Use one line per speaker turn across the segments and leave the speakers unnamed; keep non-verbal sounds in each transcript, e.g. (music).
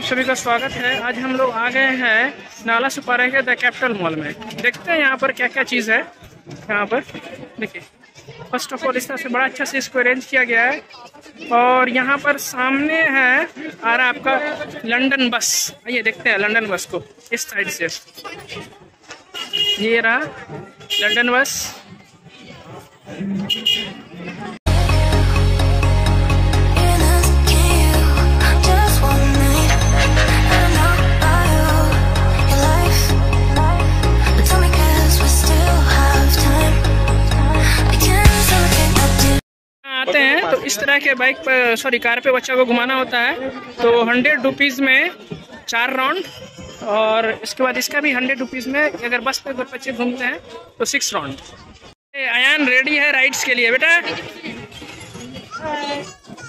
आप सभी का स्वागत है। आज हम लोग आ गए हैं नाला सुपारा के द कैपिटल मॉल में। देखते हैं यहाँ पर क्या क्या चीज़ है। यहाँ पर, देखिए। फ़र्स्ट ऑफ़ ऑल इस तरह से बड़ा अच्छा से इसको अरेंज किया गया है। और यहाँ पर सामने है, आ रहा आपका लंदन बस आइए देखते हैं लंदन बस को, इस साइड से। ये रहा लंदन बस इस तरह के बाइक पर सॉरी कार पे बच्चा को घुमाना होता है। तो हंड्रेड रुपीज़ में चार राउंड और इसके बाद इसका भी हंड्रेड रुपीज़ में अगर बस पे अगर बच्चे घूमते हैं तो सिक्स राउंड अयान रेडी है राइड्स के लिए। बेटा,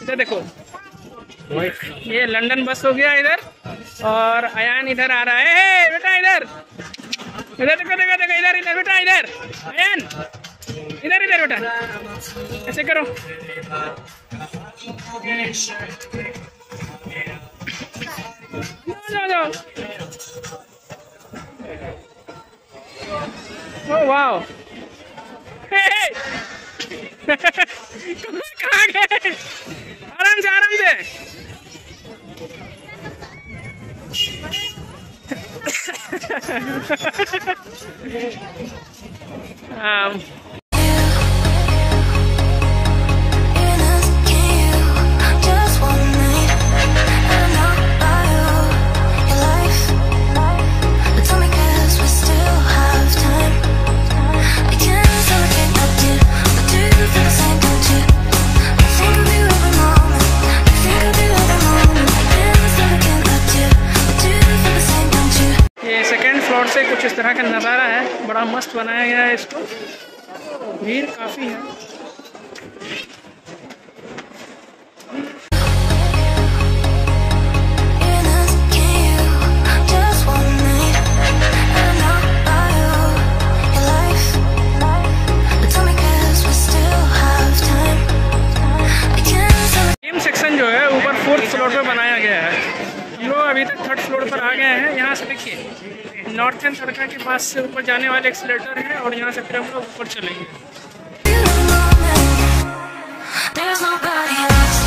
इधर देखो। ये लंदन बस हो गया इधर और अयान इधर आ रहा है। बेटा, इधर। इधर देखो देखो देखो, इधर इधर, बेटा, इधर। अयान इधर इधर बेटा ऐसे करो। जाओ जाओ ओ, वाओ। कहाँ गए? आराम से आराम से। (laughs) तरह का नज़ारा है। बड़ा मस्त बनाया गया है इसको। भीड़ काफ़ी है। नॉर्थन तड़का के पास से ऊपर जाने वाले एक्सीटर है और यहाँ से फिर हम लोग ऊपर चलेंगे।
There's nobody else.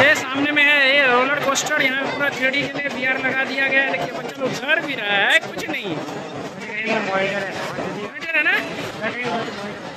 ये सामने में है ये रोलर कोस्टर यहाँ पूरा थ्री के लिए वीआर लगा दिया गया है। देखिए बच्चा लोग घर भी रहा है कुछ नहीं। है ना?
Thank you.